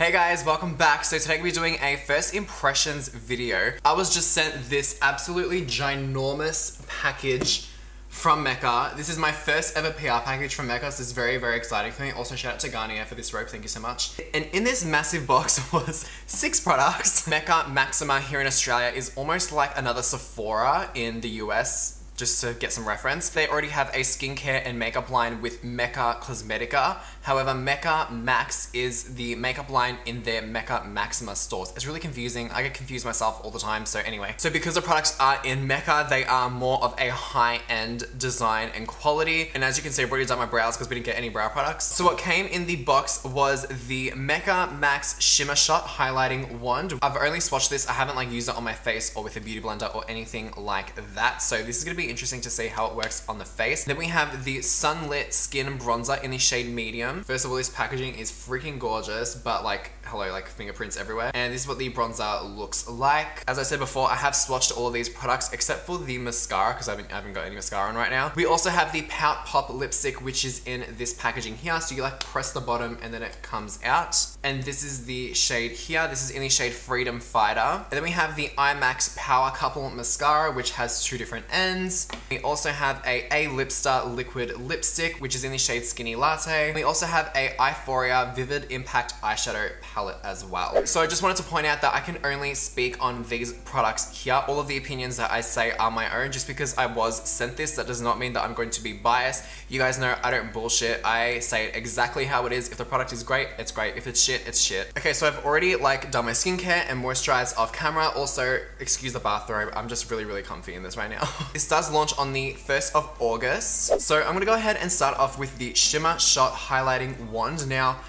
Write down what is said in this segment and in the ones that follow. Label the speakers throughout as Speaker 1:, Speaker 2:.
Speaker 1: Hey guys, welcome back. So today we're doing a first impressions video. I was just sent this absolutely ginormous package from Mecca. This is my first ever PR package from Mecca, so is very, very exciting for me. Also, shout out to Garnier for this rope, thank you so much. And in this massive box was six products. Mecca Maxima here in Australia is almost like another Sephora in the US just to get some reference. They already have a skincare and makeup line with Mecca Cosmetica. However, Mecca Max is the makeup line in their Mecca Maxima stores. It's really confusing. I get confused myself all the time. So anyway, so because the products are in Mecca, they are more of a high-end design and quality. And as you can see, I've already done my brows because we didn't get any brow products. So what came in the box was the Mecca Max Shimmer Shot Highlighting Wand. I've only swatched this. I haven't like used it on my face or with a beauty blender or anything like that. So this is gonna be interesting to see how it works on the face. Then we have the Sunlit Skin Bronzer in the shade Medium. First of all, this packaging is freaking gorgeous, but like, hello, like fingerprints everywhere. And this is what the bronzer looks like. As I said before, I have swatched all of these products except for the mascara because I haven't, I haven't got any mascara on right now. We also have the Pout Pop lipstick, which is in this packaging here. So you like press the bottom and then it comes out. And this is the shade here. This is in the shade Freedom Fighter. And then we have the IMAX Power Couple mascara, which has two different ends. We also have a A Lipstar liquid lipstick, which is in the shade Skinny Latte. We also have a Eyeforia Vivid Impact eyeshadow palette as well. So I just wanted to point out that I can only speak on these products here. All of the opinions that I say are my own. Just because I was sent this, that does not mean that I'm going to be biased. You guys know I don't bullshit. I say it exactly how it is. If the product is great, it's great. If it's shit, it's shit. Okay, so I've already like done my skincare and moisturized off camera. Also, excuse the bathrobe. I'm just really, really comfy in this right now. this does launch on the 1st of August. So I'm gonna go ahead and start off with the Shimmer Shot Highlighting Wand. Now,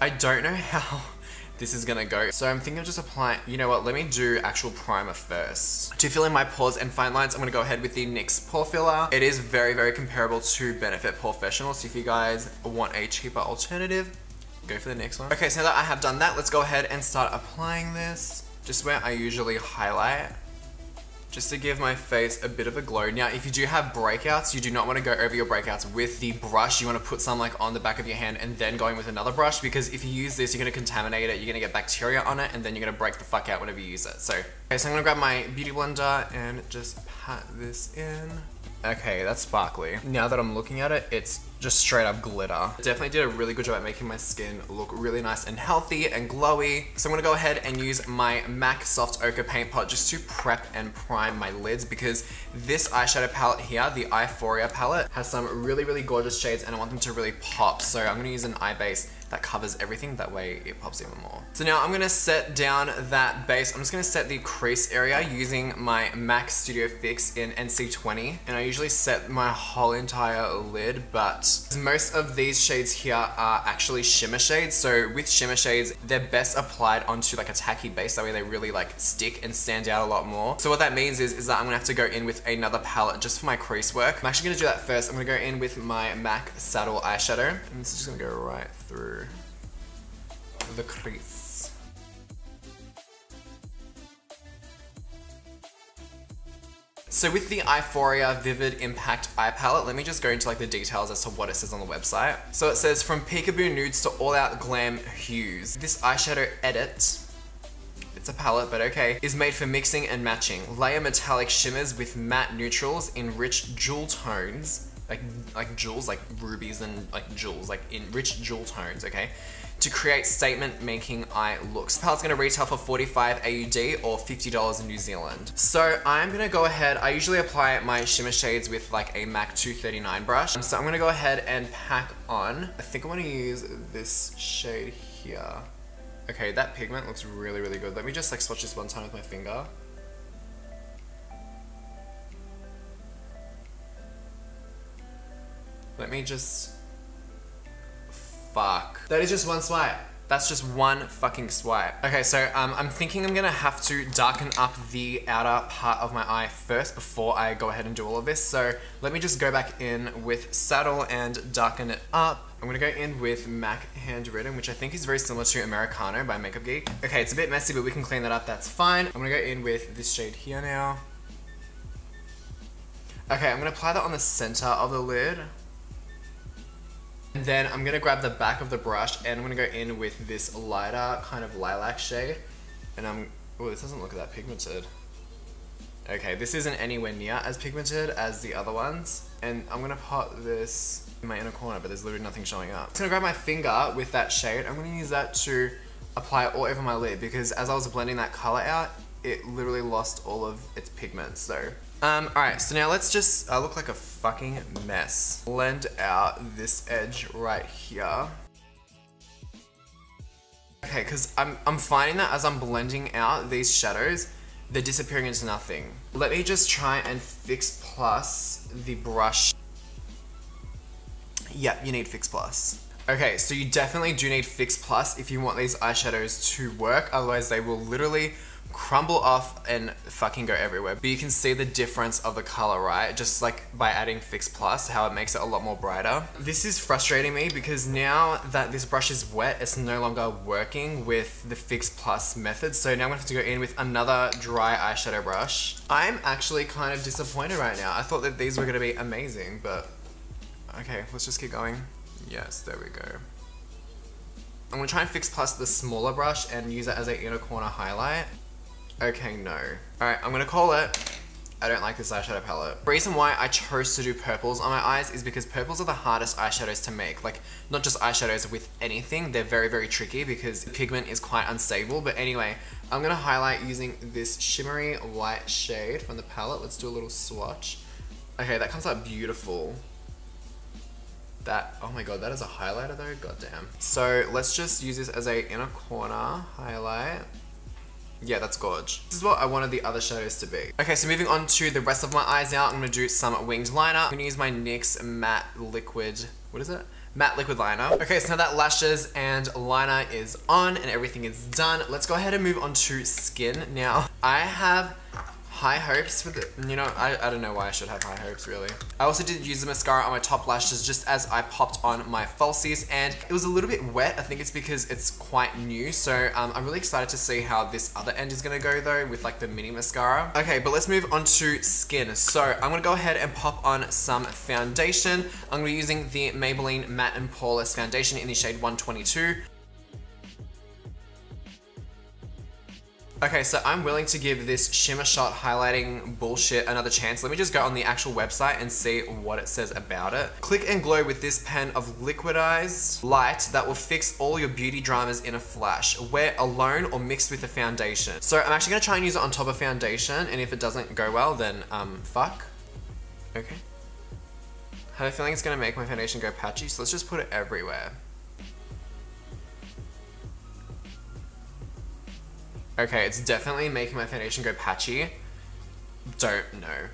Speaker 1: I don't know how this is gonna go. So I'm thinking of just applying, you know what, let me do actual primer first. To fill in my pores and fine lines, I'm gonna go ahead with the NYX Pore Filler. It is very, very comparable to Benefit POREfessional, so if you guys want a cheaper alternative, go for the NYX one. Okay, so now that I have done that, let's go ahead and start applying this. Just where I usually highlight just to give my face a bit of a glow. Now, if you do have breakouts, you do not want to go over your breakouts with the brush. You want to put some like on the back of your hand and then going with another brush because if you use this, you're going to contaminate it, you're going to get bacteria on it, and then you're going to break the fuck out whenever you use it. So, okay, so I'm going to grab my beauty blender and just pat this in. Okay, that's sparkly. Now that I'm looking at it, it's just straight up glitter. Definitely did a really good job at making my skin look really nice and healthy and glowy. So I'm gonna go ahead and use my MAC Soft Ochre Paint Pot just to prep and prime my lids because this eyeshadow palette here, the Eyeforia palette, has some really, really gorgeous shades and I want them to really pop. So I'm gonna use an eye base that covers everything. That way it pops even more. So now I'm gonna set down that base. I'm just gonna set the crease area using my MAC Studio Fix in NC20. And I usually set my whole entire lid, but most of these shades here are actually shimmer shades. So with shimmer shades, they're best applied onto like a tacky base. That way they really like stick and stand out a lot more. So what that means is, is that I'm gonna have to go in with another palette just for my crease work. I'm actually gonna do that first. I'm gonna go in with my MAC Saddle eyeshadow. And this is just gonna go right through the crease. So with the Eyeforia Vivid Impact Eye Palette, let me just go into like the details as to what it says on the website. So it says, from peekaboo nudes to all out glam hues. This eyeshadow edit it's a palette, but okay, is made for mixing and matching. Layer metallic shimmers with matte neutrals in rich jewel tones, like like jewels, like rubies and like jewels, like in rich jewel tones, okay? to create statement making eye looks. Palette's gonna retail for 45 AUD or $50 in New Zealand. So I'm gonna go ahead, I usually apply my shimmer shades with like a MAC 239 brush. So I'm gonna go ahead and pack on. I think I wanna use this shade here. Okay, that pigment looks really, really good. Let me just like swatch this one time with my finger. Let me just fuck. That is just one swipe. That's just one fucking swipe. Okay, so um, I'm thinking I'm gonna have to darken up the outer part of my eye first before I go ahead and do all of this. So let me just go back in with Saddle and darken it up. I'm gonna go in with MAC Handwritten, which I think is very similar to Americano by Makeup Geek. Okay, it's a bit messy, but we can clean that up, that's fine. I'm gonna go in with this shade here now. Okay, I'm gonna apply that on the center of the lid. And then I'm gonna grab the back of the brush and I'm gonna go in with this lighter kind of lilac shade. And I'm, oh, this doesn't look that pigmented. Okay, this isn't anywhere near as pigmented as the other ones. And I'm gonna put this in my inner corner, but there's literally nothing showing up. I'm gonna grab my finger with that shade. I'm gonna use that to apply it all over my lid because as I was blending that color out, it literally lost all of its pigments. So, um, all right, so now let's just, I look like a fucking mess. Blend out this edge right here. Okay, because I'm, I'm finding that as I'm blending out these shadows, they're disappearing into nothing. Let me just try and fix plus the brush. Yep, you need fix plus. Okay, so you definitely do need fix plus if you want these eyeshadows to work, otherwise they will literally crumble off and fucking go everywhere. But you can see the difference of the color, right? Just like by adding Fix Plus, how it makes it a lot more brighter. This is frustrating me because now that this brush is wet, it's no longer working with the Fix Plus method. So now I'm gonna have to go in with another dry eyeshadow brush. I'm actually kind of disappointed right now. I thought that these were gonna be amazing, but okay, let's just keep going. Yes, there we go. I'm gonna try and fix plus the smaller brush and use it as a inner corner highlight. Okay, no. Alright, I'm gonna call it. I don't like this eyeshadow palette. The reason why I chose to do purples on my eyes is because purples are the hardest eyeshadows to make. Like, not just eyeshadows with anything, they're very, very tricky because the pigment is quite unstable. But anyway, I'm gonna highlight using this shimmery white shade from the palette. Let's do a little swatch. Okay, that comes out beautiful. That, oh my god, that is a highlighter though, goddamn. So let's just use this as a inner corner highlight. Yeah, that's gorge. This is what I wanted the other shadows to be. Okay, so moving on to the rest of my eyes now, I'm gonna do some winged liner. I'm gonna use my NYX matte liquid, what is it? Matte liquid liner. Okay, so now that lashes and liner is on and everything is done, let's go ahead and move on to skin. Now, I have high hopes for the, you know, I, I don't know why I should have high hopes really. I also did use the mascara on my top lashes just as I popped on my falsies and it was a little bit wet. I think it's because it's quite new. So um, I'm really excited to see how this other end is gonna go though with like the mini mascara. Okay, but let's move on to skin. So I'm gonna go ahead and pop on some foundation. I'm gonna be using the Maybelline Matte and Poreless foundation in the shade 122. Okay, so I'm willing to give this Shimmer Shot highlighting bullshit another chance. Let me just go on the actual website and see what it says about it. Click and glow with this pen of liquidized light that will fix all your beauty dramas in a flash. Wear alone or mixed with a foundation. So I'm actually gonna try and use it on top of foundation and if it doesn't go well, then um, fuck. Okay. I have a feeling it's gonna make my foundation go patchy, so let's just put it everywhere. Okay, it's definitely making my foundation go patchy. Don't know.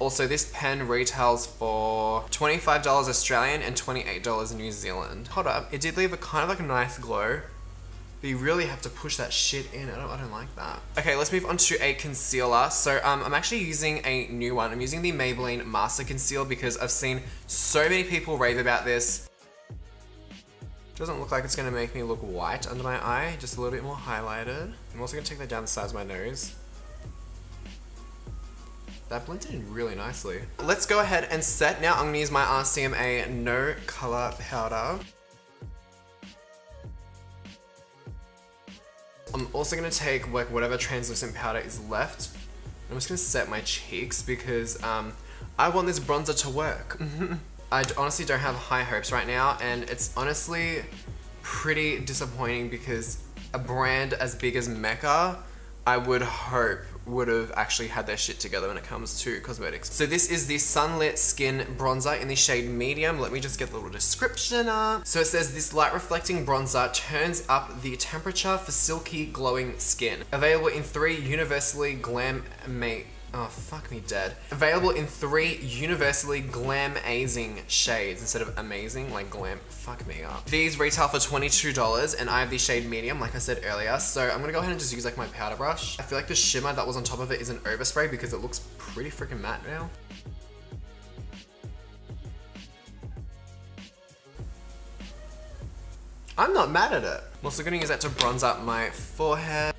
Speaker 1: Also, this pen retails for $25 Australian and $28 New Zealand. Hold up, it did leave a kind of like a nice glow. But you really have to push that shit in. I don't, I don't like that. Okay, let's move on to a concealer. So um, I'm actually using a new one. I'm using the Maybelline Master Conceal because I've seen so many people rave about this. Doesn't look like it's gonna make me look white under my eye, just a little bit more highlighted. I'm also gonna take that down the sides of my nose. That blended in really nicely. Let's go ahead and set. Now I'm gonna use my RCMA No Color Powder. I'm also gonna take like whatever translucent powder is left. I'm just gonna set my cheeks because um, I want this bronzer to work. I honestly don't have high hopes right now and it's honestly pretty disappointing because a brand as big as Mecca, I would hope would have actually had their shit together when it comes to cosmetics. So this is the Sunlit Skin Bronzer in the shade Medium. Let me just get a little description up. So it says this light reflecting bronzer turns up the temperature for silky glowing skin. Available in three universally glam mate Oh, fuck me dead. Available in three universally glam-azing shades instead of amazing, like glam, fuck me up. These retail for $22 and I have the shade medium, like I said earlier. So I'm gonna go ahead and just use like my powder brush. I feel like the shimmer that was on top of it is an overspray because it looks pretty freaking matte now. I'm not mad at it. I'm also gonna use that to bronze up my forehead.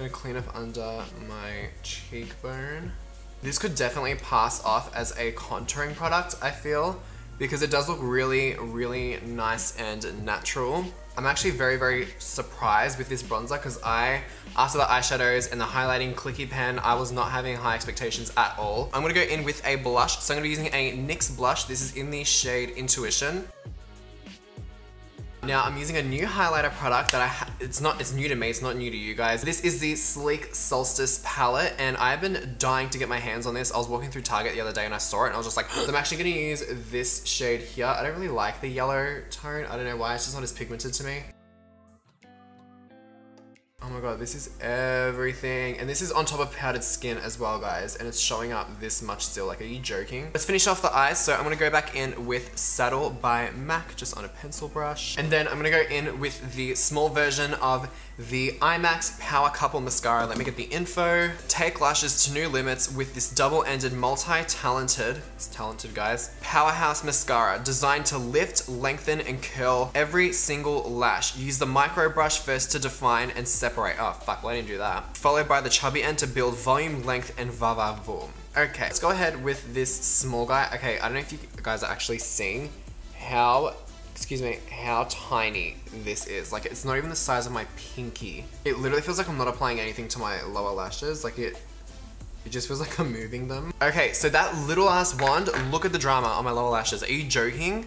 Speaker 1: Gonna clean up under my cheekbone. This could definitely pass off as a contouring product, I feel, because it does look really, really nice and natural. I'm actually very, very surprised with this bronzer because I, after the eyeshadows and the highlighting clicky pen, I was not having high expectations at all. I'm gonna go in with a blush. So I'm gonna be using a NYX blush. This is in the shade Intuition. Now I'm using a new highlighter product that I it's not it's new to me, it's not new to you guys. This is the Sleek Solstice palette and I've been dying to get my hands on this. I was walking through Target the other day and I saw it and I was just like, I'm actually gonna use this shade here. I don't really like the yellow tone. I don't know why, it's just not as pigmented to me. Oh my god, this is everything. And this is on top of powdered skin as well, guys. And it's showing up this much still. Like, are you joking? Let's finish off the eyes. So I'm gonna go back in with Saddle by MAC, just on a pencil brush. And then I'm gonna go in with the small version of the IMAX Power Couple Mascara. Let me get the info. Take lashes to new limits with this double-ended, multi-talented, it's talented guys, powerhouse mascara designed to lift, lengthen, and curl every single lash. Use the micro brush first to define and separate. Oh, fuck, I didn't do that. Followed by the chubby end to build volume, length, and va va voom. Okay, let's go ahead with this small guy. Okay, I don't know if you guys are actually seeing how excuse me, how tiny this is. Like, it's not even the size of my pinky. It literally feels like I'm not applying anything to my lower lashes. Like, it it just feels like I'm moving them. Okay, so that little ass wand, look at the drama on my lower lashes. Are you joking?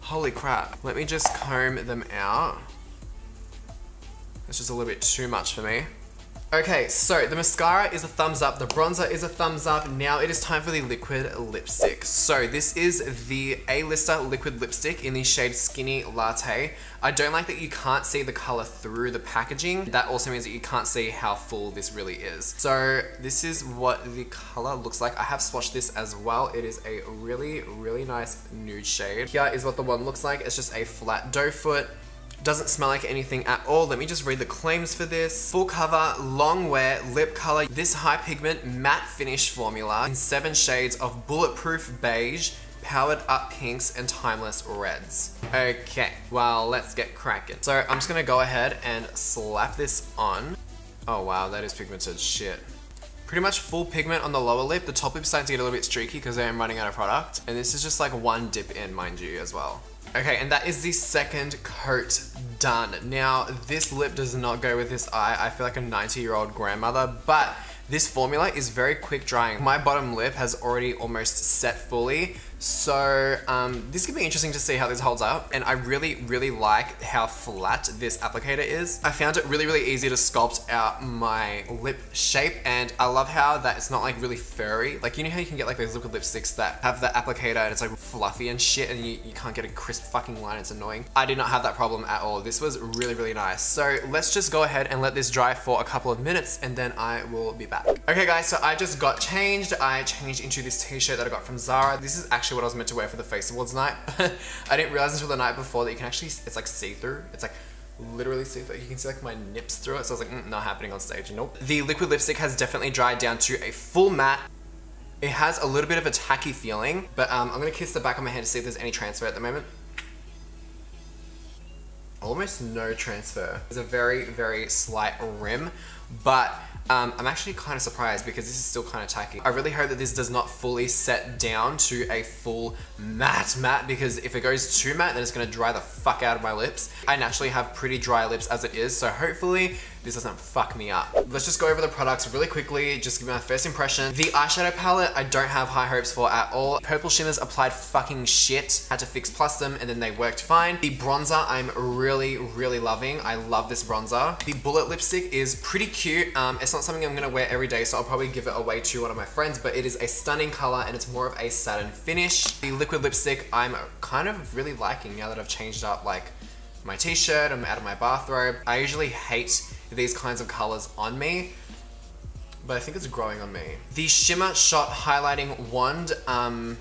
Speaker 1: Holy crap. Let me just comb them out. It's just a little bit too much for me. Okay, so the mascara is a thumbs up, the bronzer is a thumbs up. Now it is time for the liquid lipstick. So this is the A-lister liquid lipstick in the shade Skinny Latte. I don't like that you can't see the color through the packaging. That also means that you can't see how full this really is. So this is what the color looks like. I have swatched this as well. It is a really, really nice nude shade. Here is what the one looks like. It's just a flat doe foot. Doesn't smell like anything at all. Let me just read the claims for this. Full cover, long wear, lip color. This high pigment matte finish formula in seven shades of bulletproof beige, powered up pinks, and timeless reds. Okay, well, let's get cracking. So I'm just gonna go ahead and slap this on. Oh wow, that is pigmented shit. Pretty much full pigment on the lower lip. The top lip's starting to get a little bit streaky because I am running out of product. And this is just like one dip in, mind you, as well. Okay, and that is the second coat done. Now, this lip does not go with this eye. I feel like a 90 year old grandmother, but this formula is very quick drying. My bottom lip has already almost set fully, so um, this could be interesting to see how this holds up. And I really, really like how flat this applicator is. I found it really, really easy to sculpt out my lip shape. And I love how that it's not like really furry. Like, you know how you can get like those liquid lipsticks that have the applicator and it's like fluffy and shit and you, you can't get a crisp fucking line. It's annoying. I did not have that problem at all. This was really, really nice. So let's just go ahead and let this dry for a couple of minutes and then I will be back. Okay guys, so I just got changed. I changed into this t-shirt that I got from Zara. This is actually actually what I was meant to wear for the Face Awards night. I didn't realize until the night before that you can actually, it's like see-through. It's like literally see through. You can see like my nips through it. So I was like, mm, not happening on stage. Nope. The liquid lipstick has definitely dried down to a full matte. It has a little bit of a tacky feeling, but um, I'm gonna kiss the back of my hand to see if there's any transfer at the moment. Almost no transfer. There's a very, very slight rim, but um, I'm actually kind of surprised because this is still kind of tacky. I really hope that this does not fully set down to a full matte matte because if it goes too matte then it's to dry the fuck out of my lips. I naturally have pretty dry lips as it is so hopefully this doesn't fuck me up. Let's just go over the products really quickly, just give me my first impression. The eyeshadow palette, I don't have high hopes for at all. Purple shimmers applied fucking shit. Had to fix plus them and then they worked fine. The bronzer, I'm really, really loving. I love this bronzer. The bullet lipstick is pretty cute. Um, it's not something I'm gonna wear every day, so I'll probably give it away to one of my friends, but it is a stunning color and it's more of a satin finish. The liquid lipstick, I'm kind of really liking now that I've changed up like my t-shirt, I'm out of my bathrobe. I usually hate these kinds of colors on me, but I think it's growing on me. The Shimmer Shot Highlighting Wand, um,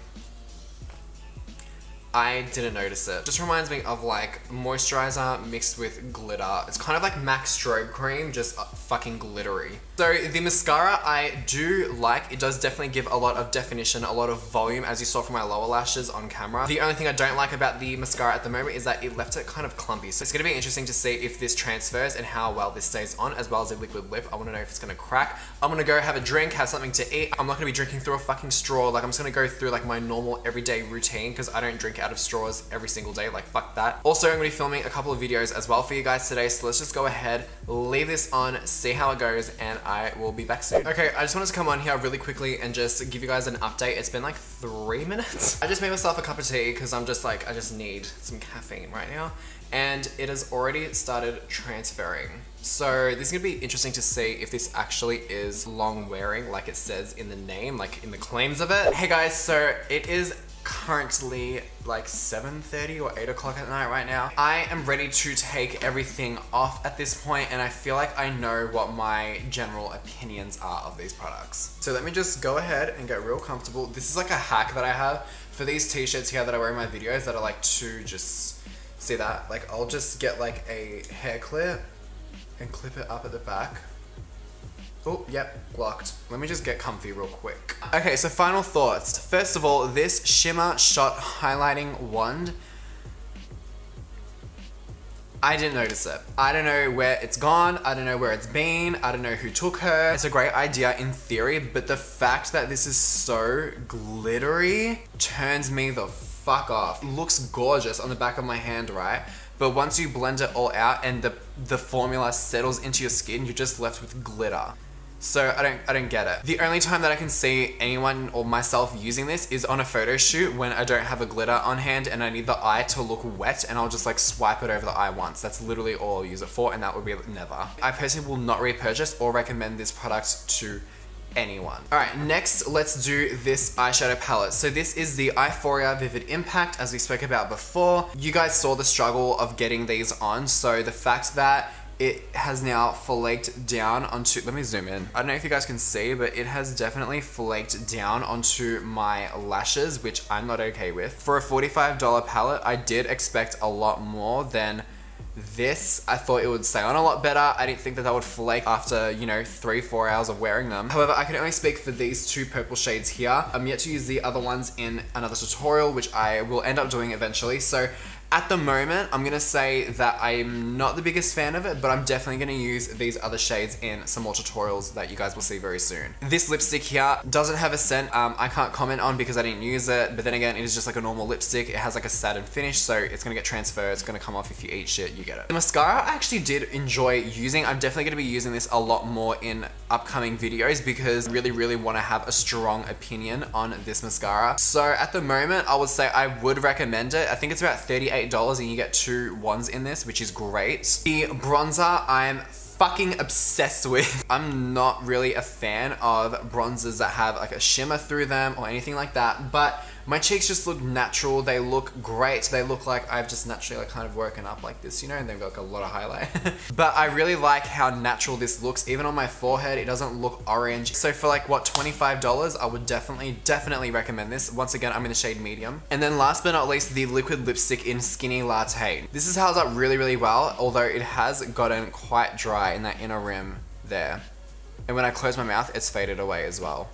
Speaker 1: I didn't notice it. Just reminds me of like moisturizer mixed with glitter. It's kind of like MAC strobe cream, just uh, fucking glittery. So the mascara I do like. It does definitely give a lot of definition, a lot of volume as you saw from my lower lashes on camera. The only thing I don't like about the mascara at the moment is that it left it kind of clumpy. So it's gonna be interesting to see if this transfers and how well this stays on as well as a liquid lip. I wanna know if it's gonna crack. I'm gonna go have a drink, have something to eat. I'm not gonna be drinking through a fucking straw. Like I'm just gonna go through like my normal everyday routine because I don't drink out of straws every single day. Like fuck that. Also, I'm gonna be filming a couple of videos as well for you guys today. So let's just go ahead, leave this on, see how it goes, and I will be back soon. Okay, I just wanted to come on here really quickly and just give you guys an update. It's been like three minutes. I just made myself a cup of tea because I'm just like, I just need some caffeine right now. And it has already started transferring. So this is gonna be interesting to see if this actually is long wearing like it says in the name, like in the claims of it. Hey guys, so it is currently like 7.30 or 8 o'clock at night right now. I am ready to take everything off at this point and I feel like I know what my general opinions are of these products. So let me just go ahead and get real comfortable. This is like a hack that I have for these t-shirts here that I wear in my videos that are like to just, see that? Like I'll just get like a hair clip and clip it up at the back Oh, yep, locked. Let me just get comfy real quick. Okay, so final thoughts. First of all, this Shimmer Shot Highlighting Wand, I didn't notice it. I don't know where it's gone. I don't know where it's been. I don't know who took her. It's a great idea in theory, but the fact that this is so glittery turns me the fuck off. It looks gorgeous on the back of my hand, right? But once you blend it all out and the, the formula settles into your skin, you're just left with glitter. So I don't I don't get it. The only time that I can see anyone or myself using this is on a photo shoot when I don't have a glitter on hand and I need the eye to look wet and I'll just like swipe it over the eye once. That's literally all I'll use it for and that would be never. I personally will not repurchase or recommend this product to anyone. All right, next let's do this eyeshadow palette. So this is the Eyeforia Vivid Impact as we spoke about before. You guys saw the struggle of getting these on. So the fact that it has now flaked down onto, let me zoom in. I don't know if you guys can see, but it has definitely flaked down onto my lashes, which I'm not okay with. For a $45 palette, I did expect a lot more than this, I thought it would stay on a lot better. I didn't think that that would flake after, you know, three, four hours of wearing them. However, I can only speak for these two purple shades here. I'm yet to use the other ones in another tutorial, which I will end up doing eventually. So at the moment, I'm gonna say that I'm not the biggest fan of it, but I'm definitely gonna use these other shades in some more tutorials that you guys will see very soon. This lipstick here doesn't have a scent. Um, I can't comment on because I didn't use it, but then again, it is just like a normal lipstick. It has like a satin finish, so it's gonna get transferred. It's gonna come off if you eat shit, you get it. The mascara I actually did enjoy using. I'm definitely gonna be using this a lot more in upcoming videos because I really, really wanna have a strong opinion on this mascara. So at the moment, I would say I would recommend it. I think it's about 38 $8 and you get two ones in this, which is great. The bronzer I'm fucking obsessed with. I'm not really a fan of bronzers that have like a shimmer through them or anything like that, but my cheeks just look natural. They look great. They look like I've just naturally like kind of woken up like this, you know, and they've got like a lot of highlight. but I really like how natural this looks. Even on my forehead, it doesn't look orange. So for like, what, $25, I would definitely, definitely recommend this. Once again, I'm in the shade medium. And then last but not least, the liquid lipstick in Skinny Latte. This has held up really, really well, although it has gotten quite dry in that inner rim there. And when I close my mouth, it's faded away as well.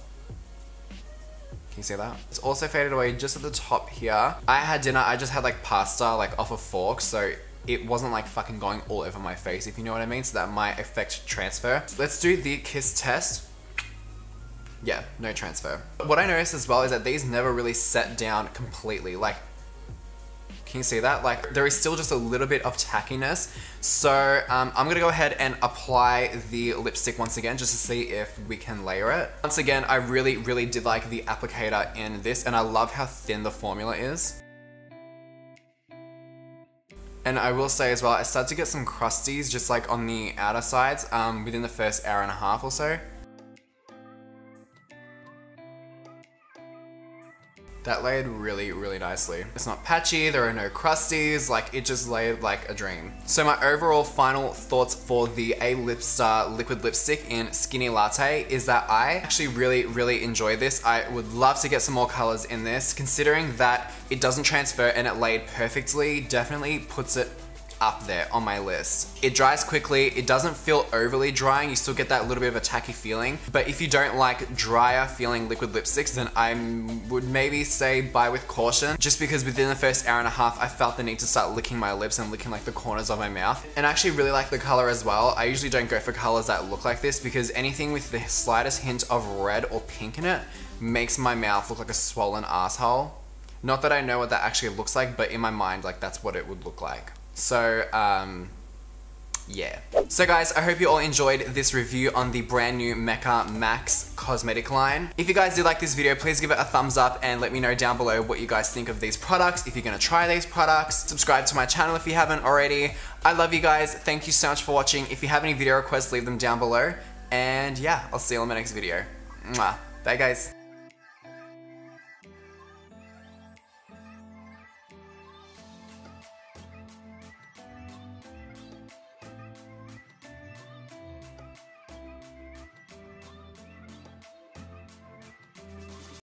Speaker 1: Can you see that? It's also faded away just at the top here. I had dinner, I just had like pasta like off a fork, so it wasn't like fucking going all over my face, if you know what I mean. So that might affect transfer. Let's do the kiss test. Yeah, no transfer. What I noticed as well is that these never really set down completely. Like can you see that? Like there is still just a little bit of tackiness. So um, I'm gonna go ahead and apply the lipstick once again just to see if we can layer it. Once again, I really, really did like the applicator in this and I love how thin the formula is. And I will say as well, I started to get some crusties just like on the outer sides um, within the first hour and a half or so. That laid really, really nicely. It's not patchy, there are no crusties, like it just laid like a dream. So my overall final thoughts for the A-Lipstar liquid lipstick in Skinny Latte is that I actually really, really enjoy this. I would love to get some more colors in this, considering that it doesn't transfer and it laid perfectly, definitely puts it up there on my list. It dries quickly, it doesn't feel overly drying, you still get that little bit of a tacky feeling. But if you don't like drier feeling liquid lipsticks, then I would maybe say buy with caution, just because within the first hour and a half, I felt the need to start licking my lips and licking like the corners of my mouth. And I actually really like the color as well. I usually don't go for colors that look like this because anything with the slightest hint of red or pink in it makes my mouth look like a swollen asshole. Not that I know what that actually looks like, but in my mind, like that's what it would look like. So, um, yeah. So guys, I hope you all enjoyed this review on the brand new Mecca Max cosmetic line. If you guys did like this video, please give it a thumbs up and let me know down below what you guys think of these products, if you're gonna try these products. Subscribe to my channel if you haven't already. I love you guys. Thank you so much for watching. If you have any video requests, leave them down below. And yeah, I'll see you on my next video. Mwah. Bye guys.